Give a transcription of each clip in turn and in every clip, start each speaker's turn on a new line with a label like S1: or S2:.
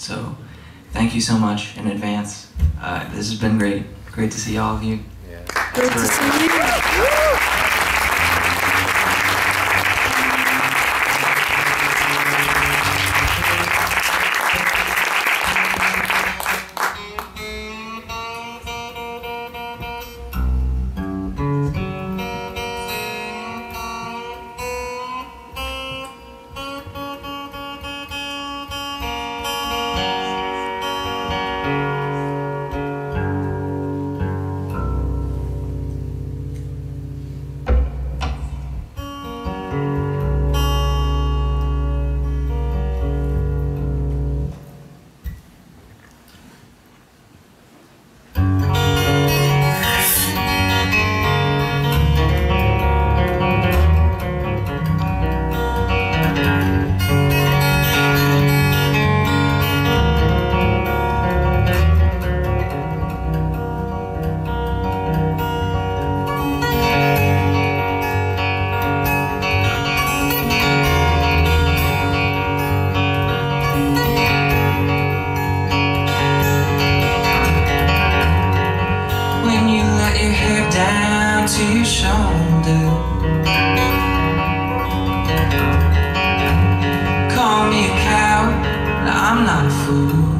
S1: So thank you so much in advance. Uh, this has been great. Great to see all of you.
S2: Yeah.
S3: Great to see you.
S1: When you let your hair down to your shoulder. Call me a coward, but I'm not a fool.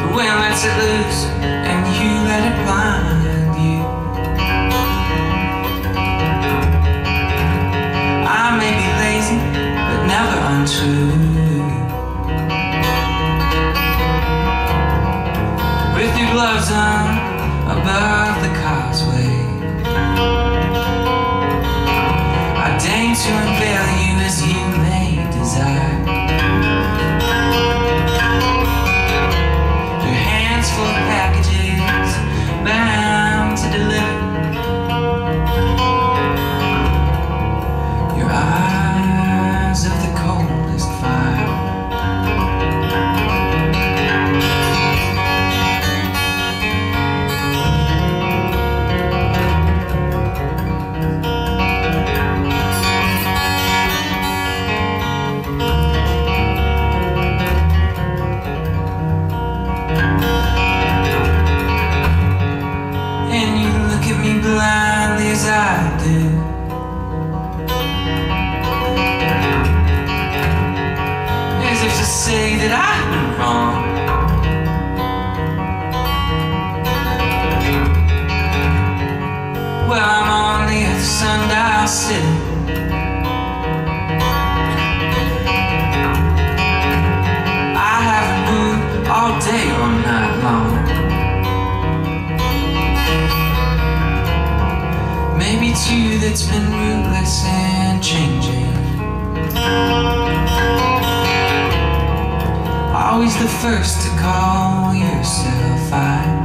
S1: The wind lets it loose, and you let it blind you. I may be lazy, but never untrue. With your blindly as I do. As if to say that I've been wrong. Well, I'm only at the sundial sitting. Two that's been rootless and changing. Always the first to call yourself eyes.